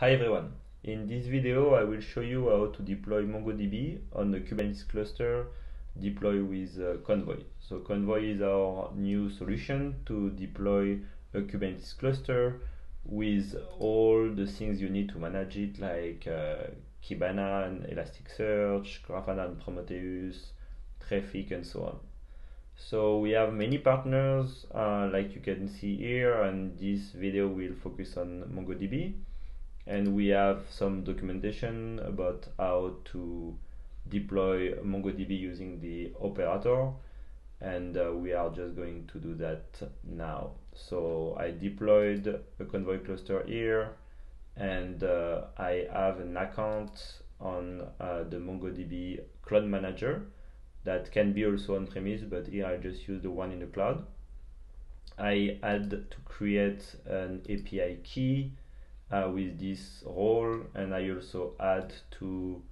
Hi everyone. In this video I will show you how to deploy MongoDB on the Kubernetes cluster deploy with uh, Konvoy. So Konvoy is our new solution to deploy a Kubernetes cluster with all the things you need to manage it like uh, Kibana and Elasticsearch, Grafana and Prometheus, Traefik and so on. So we have many partners uh, like you can see here and this video will focus on MongoDB and we have some documentation about how to deploy MongoDB using the operator and uh, we are just going to do that now. So I deployed a Konvoy cluster here and uh, I have an account on uh, the MongoDB Cloud Manager that can be also on premise but here I just use the one in the cloud. I had to create an API key uh, with this role and I also add to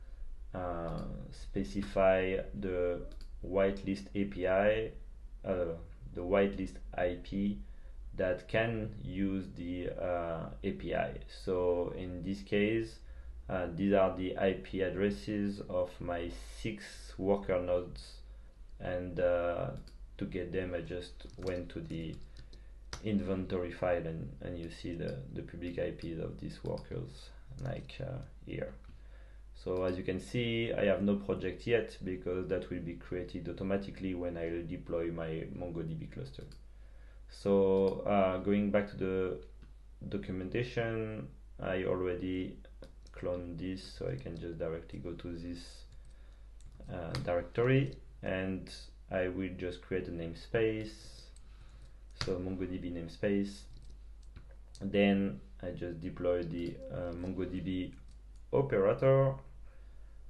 uh, specify the whitelist API, uh, the whitelist IP that can use the uh, API. So in this case, uh, these are the IP addresses of my six worker nodes and uh, to get them I just went to the inventory file and, and you see the, the public IPs of these workers like uh, here. So as you can see, I have no project yet because that will be created automatically when I deploy my MongoDB cluster. So uh, going back to the documentation, I already cloned this so I can just directly go to this uh, directory and I will just create a namespace so MongoDB namespace. Then I just deploy the uh, MongoDB operator,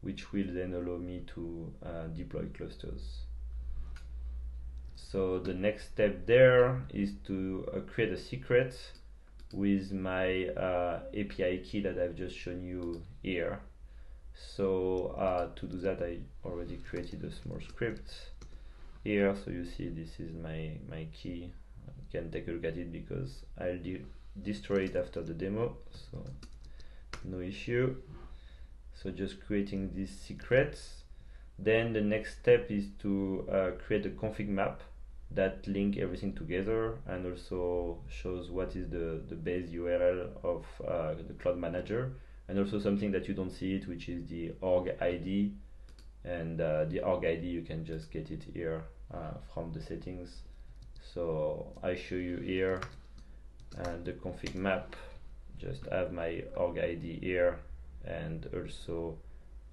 which will then allow me to uh, deploy clusters. So the next step there is to uh, create a secret with my uh, API key that I've just shown you here. So uh, to do that, I already created a small script here. So you see this is my, my key can take a look at it because I'll de destroy it after the demo so no issue. So just creating these secrets. Then the next step is to uh, create a config map that link everything together and also shows what is the, the base URL of uh, the cloud manager. And also something that you don't see it which is the org ID and uh, the org ID you can just get it here uh, from the settings so I show you here and the config map just have my org ID here and also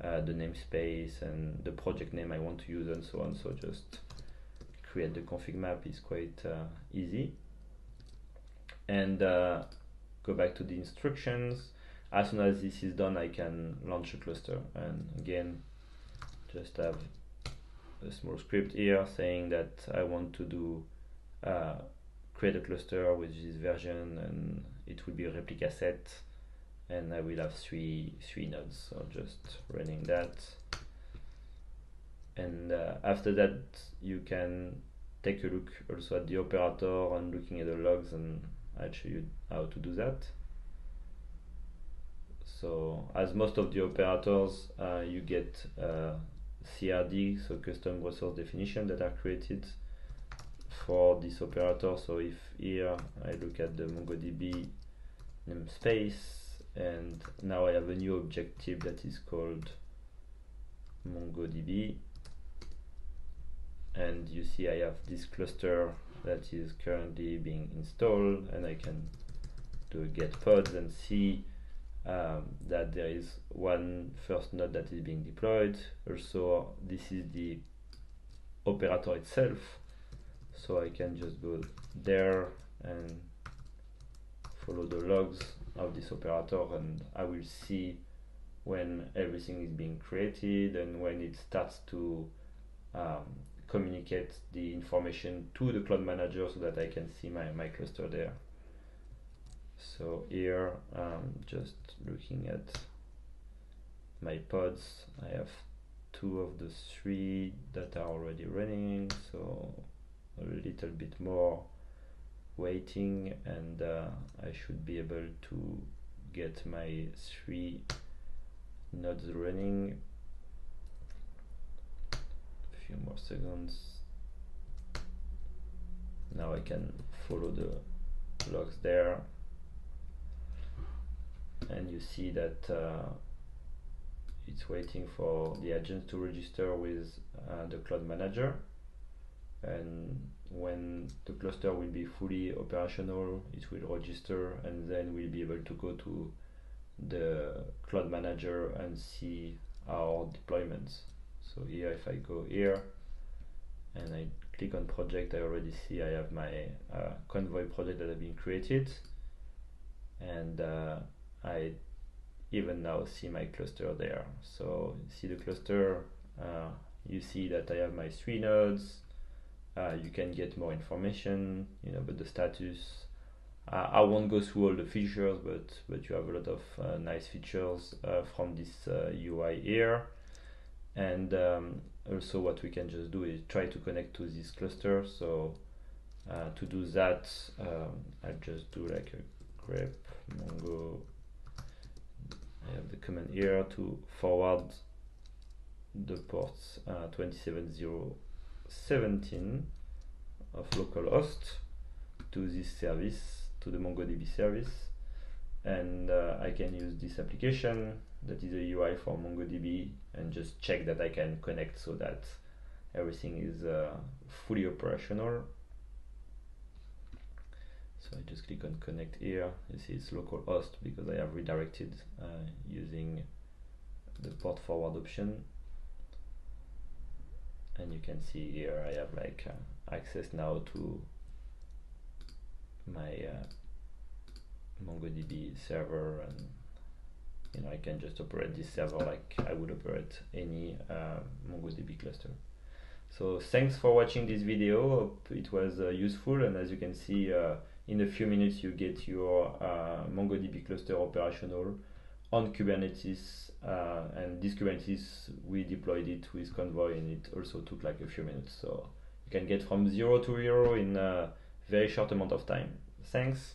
uh, the namespace and the project name I want to use and so on. So just create the config map is quite uh, easy. And uh, go back to the instructions. As soon as this is done I can launch a cluster. And again just have a small script here saying that I want to do uh, create a cluster with this version and it will be a replica set. And I will have three three nodes so just running that. And uh, after that you can take a look also at the operator and looking at the logs and I'll show you how to do that. So as most of the operators uh, you get uh, CRD so custom resource definition that are created for this operator. So if here I look at the MongoDB namespace and now I have a new objective that is called MongoDB. And you see I have this cluster that is currently being installed and I can do get pods and see um, that there is one first node that is being deployed. Also this is the operator itself so I can just go there and follow the logs of this operator and I will see when everything is being created and when it starts to um, communicate the information to the cloud manager so that I can see my, my cluster there. So here, um, just looking at my pods, I have two of the three that are already running. So a little bit more waiting and uh, I should be able to get my three nodes running. A few more seconds. Now I can follow the logs there and you see that uh, it's waiting for the agent to register with uh, the cloud manager and when the cluster will be fully operational it will register and then we'll be able to go to the cloud manager and see our deployments. So here if I go here and I click on project I already see I have my uh, konvoy project that have been created. And uh, I even now see my cluster there. So see the cluster uh, you see that I have my three nodes uh, you can get more information you know about the status. Uh, I won't go through all the features but but you have a lot of uh, nice features uh, from this uh, UI here. And um, also what we can just do is try to connect to this cluster. So uh, to do that um, I'll just do like a grep mongo. I have the command here to forward the ports 2700 17 of localhost to this service, to the MongoDB service. And uh, I can use this application that is a UI for MongoDB and just check that I can connect so that everything is uh, fully operational. So I just click on connect here. You see it's localhost because I have redirected uh, using the port forward option and you can see here I have like uh, access now to my uh, MongoDB server and you know I can just operate this server like I would operate any uh, MongoDB cluster. So thanks for watching this video. Hope it was uh, useful. And as you can see uh, in a few minutes you get your uh, MongoDB cluster operational on Kubernetes uh, and this Kubernetes we deployed it with Konvoy and it also took like a few minutes so you can get from zero to hero in a very short amount of time. Thanks.